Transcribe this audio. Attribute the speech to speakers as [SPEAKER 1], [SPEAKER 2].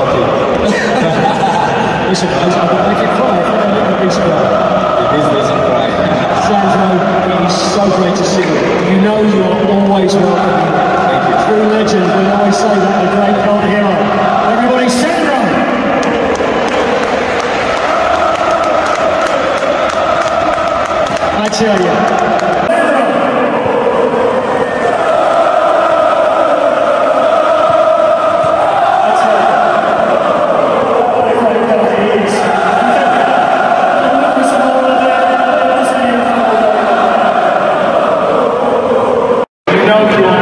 [SPEAKER 1] body.
[SPEAKER 2] Make a little piece It
[SPEAKER 1] is this.
[SPEAKER 2] Sandro, it is so great to see you. You know you are always welcome. Thank you. True legend, we always say that, the great old hero. Everybody, Sandro! I tell you. Pinocchio